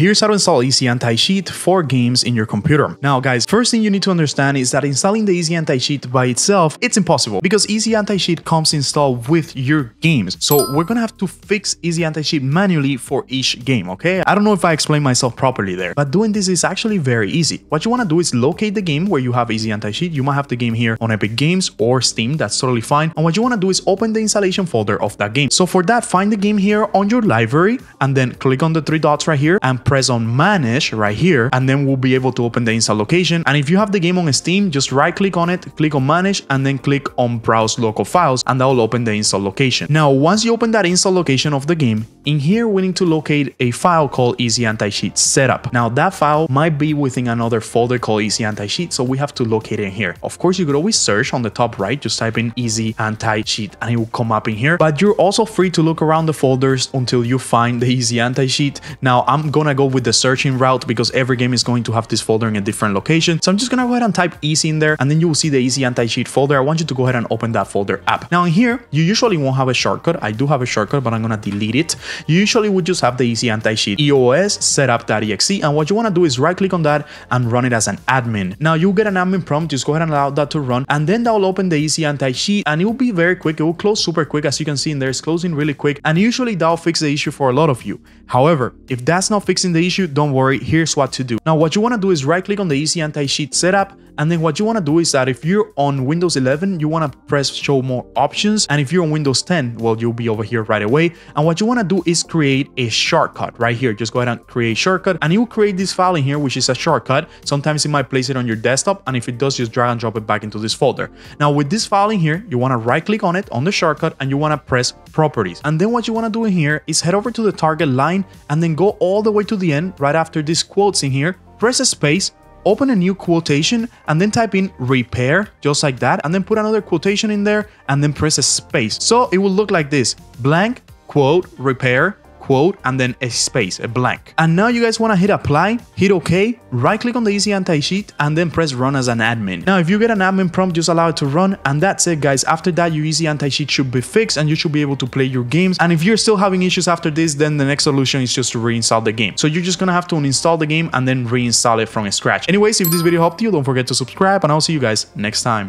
Here's how to install Easy Anti-Cheat for games in your computer. Now guys, first thing you need to understand is that installing the Easy Anti-Cheat by itself, it's impossible because Easy Anti-Cheat comes installed with your games. So we're gonna have to fix Easy Anti-Cheat manually for each game, okay? I don't know if I explained myself properly there, but doing this is actually very easy. What you wanna do is locate the game where you have Easy Anti-Cheat. You might have the game here on Epic Games or Steam, that's totally fine. And what you wanna do is open the installation folder of that game. So for that, find the game here on your library and then click on the three dots right here and press on manage right here and then we'll be able to open the install location. And if you have the game on Steam just right click on it click on manage and then click on browse local files and that will open the install location. Now once you open that install location of the game in here we need to locate a file called easy anti-cheat setup. Now that file might be within another folder called easy anti-cheat so we have to locate it here. Of course you could always search on the top right just type in easy anti-cheat and it will come up in here. But you're also free to look around the folders until you find the easy anti-cheat. Now i'm gonna go with the searching route because every game is going to have this folder in a different location. So I'm just gonna go ahead and type easy in there and then you will see the easy anti-cheat folder. I want you to go ahead and open that folder app. Now in here, you usually won't have a shortcut. I do have a shortcut, but I'm gonna delete it. You usually would just have the easy anti-cheat EOS setup.exe and what you wanna do is right click on that and run it as an admin. Now you'll get an admin prompt, just go ahead and allow that to run and then that will open the easy anti-cheat and it will be very quick. It will close super quick as you can see in there, it's closing really quick and usually that'll fix the issue for a lot of you. However, if that's not fixing the issue, don't worry, here's what to do. Now, what you want to do is right click on the Easy Anti-Cheat setup. And then what you want to do is that if you're on Windows 11, you want to press show more options. And if you're on Windows 10, well, you'll be over here right away. And what you want to do is create a shortcut right here. Just go ahead and create shortcut and you will create this file in here, which is a shortcut. Sometimes it might place it on your desktop. And if it does, just drag and drop it back into this folder. Now with this file in here, you want to right click on it on the shortcut and you want to press properties. And then what you want to do in here is head over to the target line and then go all the way to the end right after these quotes in here, press a space, open a new quotation and then type in repair just like that and then put another quotation in there and then press a space. So it will look like this blank quote repair quote and then a space, a blank. And now you guys want to hit apply, hit OK, right click on the easy anti-cheat and then press run as an admin. Now if you get an admin prompt, just allow it to run and that's it guys. After that your easy anti-cheat should be fixed and you should be able to play your games. And if you're still having issues after this, then the next solution is just to reinstall the game. So you're just gonna have to uninstall the game and then reinstall it from scratch. Anyways, if this video helped you, don't forget to subscribe and I'll see you guys next time.